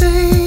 baby.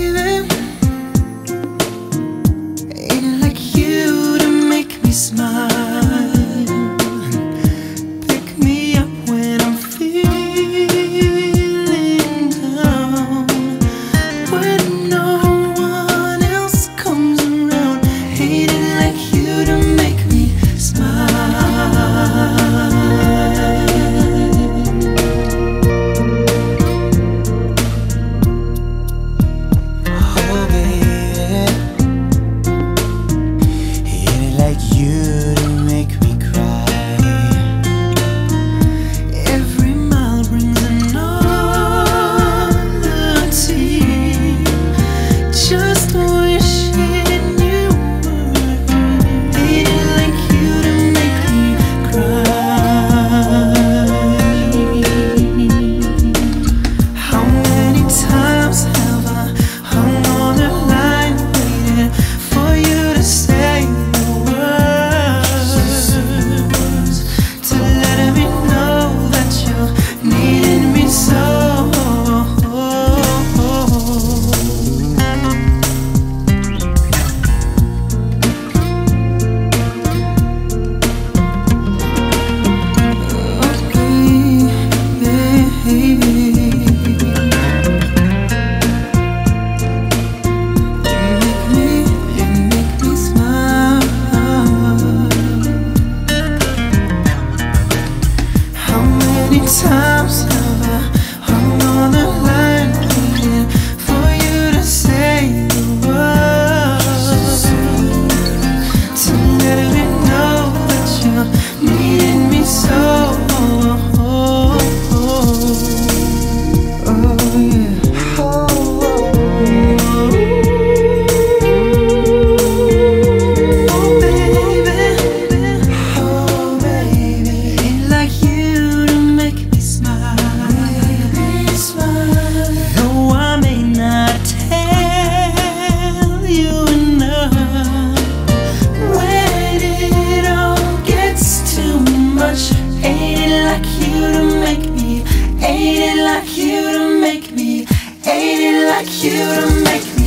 times. hate it like you to make me? Ain't it like you to make me?